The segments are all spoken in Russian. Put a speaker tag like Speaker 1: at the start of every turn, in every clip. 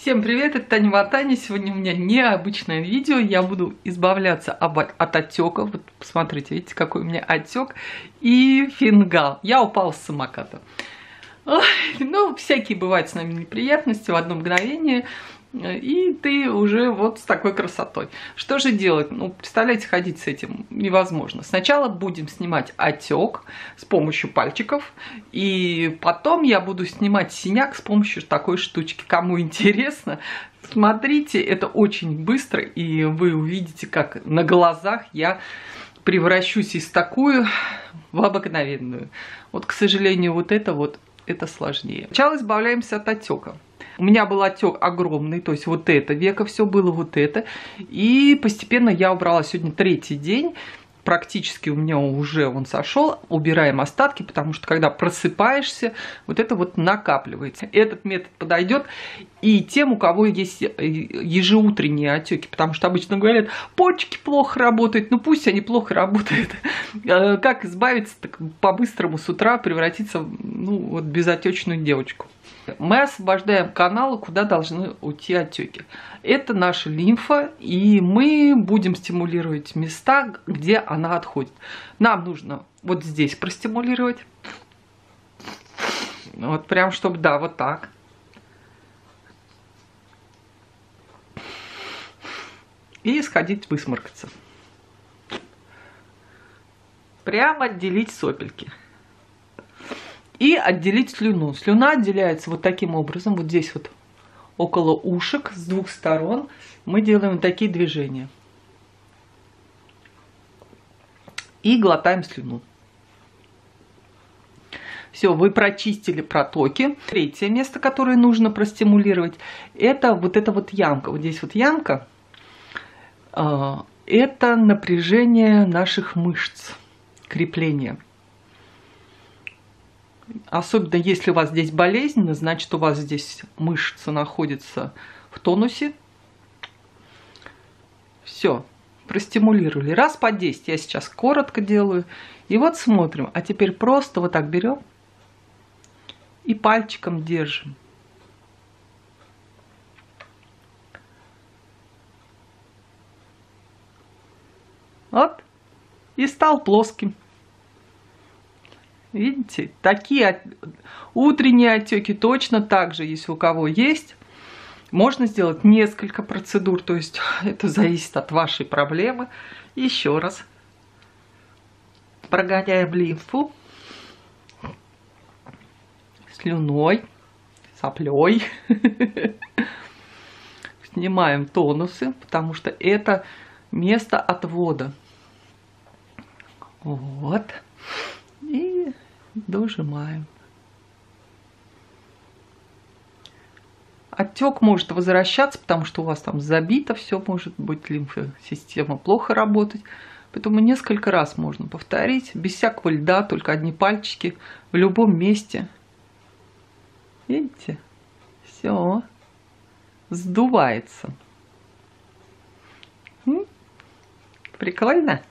Speaker 1: Всем привет, это Таня Ватани. Сегодня у меня необычное видео. Я буду избавляться от отеков. Вот посмотрите, видите, какой у меня отек. И фингал. Я упал с самоката. Ой, ну, всякие бывают с нами неприятности в одно мгновение и ты уже вот с такой красотой. Что же делать? Ну, представляете, ходить с этим невозможно. Сначала будем снимать отек с помощью пальчиков, и потом я буду снимать синяк с помощью такой штучки. Кому интересно, смотрите, это очень быстро, и вы увидите, как на глазах я превращусь из такую в обыкновенную. Вот, к сожалению, вот это вот, это сложнее. Сначала избавляемся от отека. У меня был отек огромный, то есть вот это века все было, вот это. И постепенно я убрала сегодня третий день практически у меня уже он сошел, убираем остатки, потому что когда просыпаешься, вот это вот накапливается. Этот метод подойдет и тем, у кого есть э, ежеутренние отеки, потому что обычно говорят, почки плохо работают, ну пусть они плохо работают. Э, как избавиться так по-быстрому с утра превратиться ну, вот, безотечную девочку? Мы освобождаем каналы, куда должны уйти отеки. Это наша лимфа, и мы будем стимулировать места, где она отходит. Нам нужно вот здесь простимулировать. Вот прям, чтобы, да, вот так. И сходить высморкаться. Прямо отделить сопельки и отделить слюну. Слюна отделяется вот таким образом, вот здесь вот около ушек с двух сторон мы делаем такие движения. И глотаем слюну. Все, вы прочистили протоки. Третье место, которое нужно простимулировать, это вот эта вот ямка. Вот здесь вот ямка. А, это напряжение наших мышц, крепление. Особенно если у вас здесь болезнь, значит у вас здесь мышца находится в тонусе. Все, простимулировали. Раз по 10, я сейчас коротко делаю. И вот смотрим. А теперь просто вот так берем и пальчиком держим. Вот. И стал плоским. Видите, такие утренние отеки точно так же, если у кого есть. Можно сделать несколько процедур, то есть это зависит от вашей проблемы. Еще раз. Прогоняем лимфу слюной, соплей. Снимаем тонусы, потому что это место отвода. Вот и дожимаем. Отек может возвращаться, потому что у вас там забито все, может быть, лимфосистема плохо работать. Поэтому несколько раз можно повторить, без всякого льда, только одни пальчики, в любом месте. Видите? Все. Сдувается. Прикольно?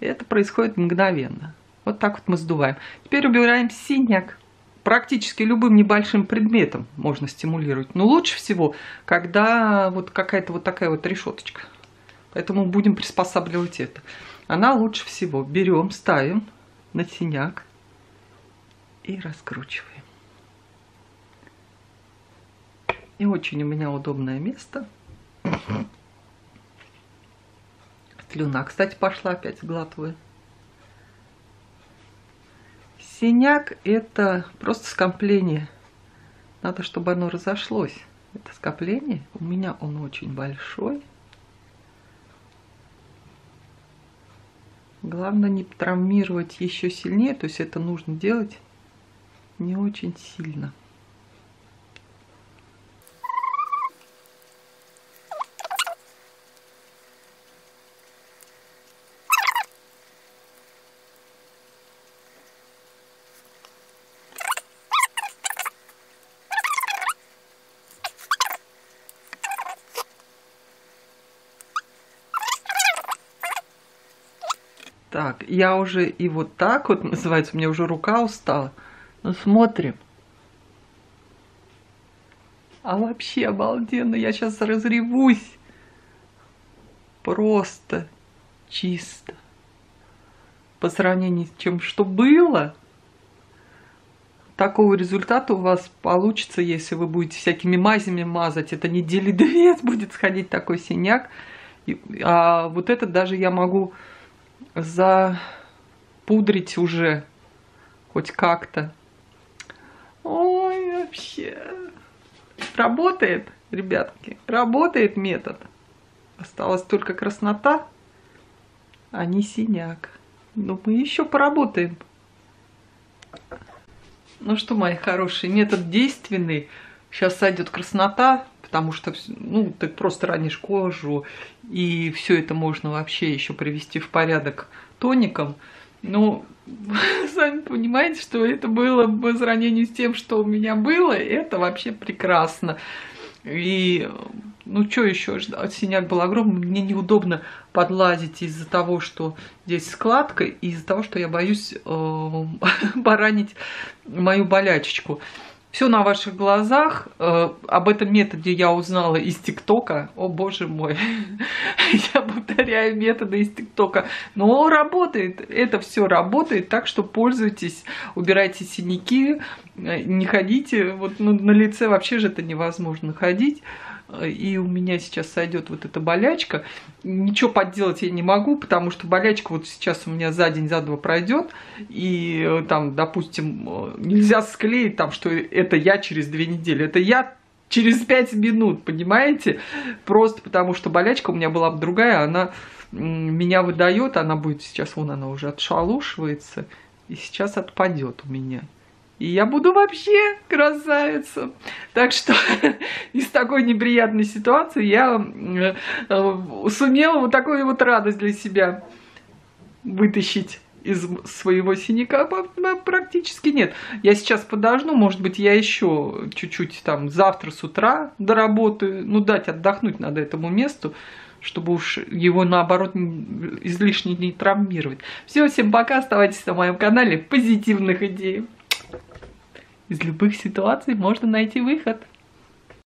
Speaker 1: Это происходит мгновенно. Вот так вот мы сдуваем. Теперь убираем синяк. Практически любым небольшим предметом можно стимулировать. Но лучше всего, когда вот какая-то вот такая вот решеточка. Поэтому будем приспосабливать это. Она лучше всего. Берем, ставим на синяк и раскручиваем. И очень у меня удобное место. Слюна, кстати, пошла опять сглатывая. Синяк это просто скопление. Надо, чтобы оно разошлось. Это скопление. У меня он очень большой. Главное не травмировать еще сильнее. То есть это нужно делать не очень сильно. Так, я уже и вот так вот называется, у меня уже рука устала. Ну, смотрим. А вообще обалденно, я сейчас разревусь. Просто чисто. По сравнению с чем что было, такого результата у вас получится, если вы будете всякими мазями мазать. Это недели две будет сходить такой синяк. А вот этот даже я могу запудрить уже хоть как-то. Ой, вообще. Работает, ребятки, работает метод. Осталась только краснота, а не синяк. Но мы еще поработаем. Ну что, мои хорошие, метод действенный. Сейчас сойдет краснота, потому что ну, ты просто ранишь кожу, и все это можно вообще еще привести в порядок тоником. Ну, сами понимаете, что это было по сравнению с тем, что у меня было, это вообще прекрасно. И, ну, что еще, синяк был огромный, мне неудобно подлазить из-за того, что здесь складка, и из-за того, что я боюсь э, поранить мою болячечку. Все на ваших глазах. Э, об этом методе я узнала из ТикТока. О, боже мой. я повторяю методы из ТикТока. Но работает. Это все работает. Так что пользуйтесь. Убирайте синяки. Э, не ходите. Вот ну, на лице вообще же это невозможно ходить и у меня сейчас сойдет вот эта болячка. Ничего подделать я не могу, потому что болячка вот сейчас у меня за день, за два пройдет, и э, там, допустим, э, нельзя склеить там, что это я через две недели, это я через пять минут, понимаете? Просто потому что болячка у меня была бы другая, она меня выдает, она будет сейчас, вон она уже отшалушивается, и сейчас отпадет у меня. И я буду вообще красавица. Так что из такой неприятной ситуации я э, сумела вот такую вот радость для себя вытащить из своего синяка практически нет. Я сейчас подожду, может быть, я еще чуть-чуть там завтра с утра доработаю. Ну, дать отдохнуть надо этому месту, чтобы уж его, наоборот, излишне не травмировать. Все, всем пока, оставайтесь на моем канале позитивных идей из любых ситуаций можно найти выход.